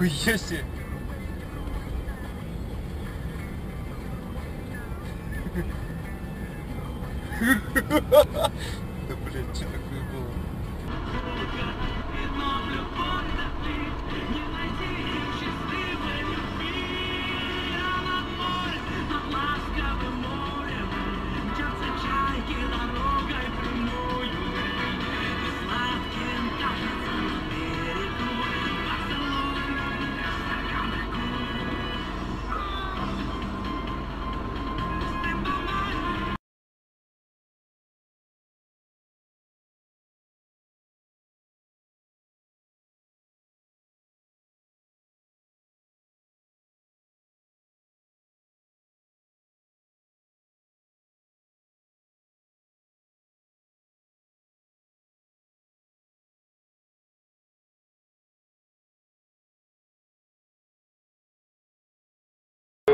Нихуя себе! Да, блядь, что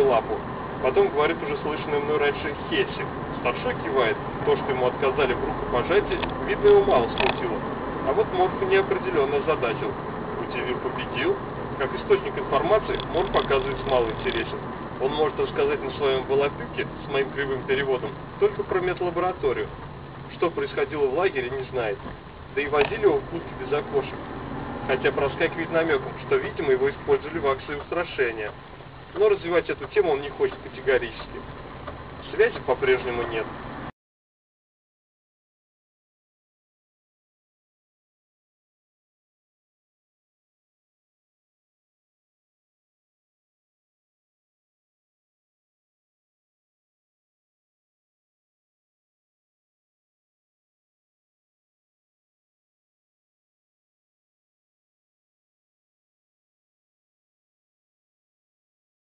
лапу. Потом говорит уже слышанный мной раньше Хельсик. Старшой кивает. То, что ему отказали в рукопожатии, видно его мало смутило. А вот Морфа неопределенно задачил. Утивир победил. Как источник информации, Мор показывается мало интересен. Он может рассказать на своем волопюке с моим кривым переводом только про медлабораторию. Что происходило в лагере, не знает. Да и возили его в будке без окошек. Хотя проскакивает намеком, что, видимо, его использовали в акции устрашения. Но развивать эту тему он не хочет категорически. Связи по-прежнему нет.